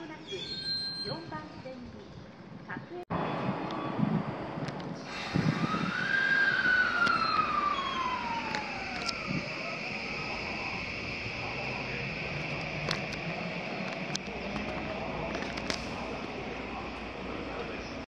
4番線に各駅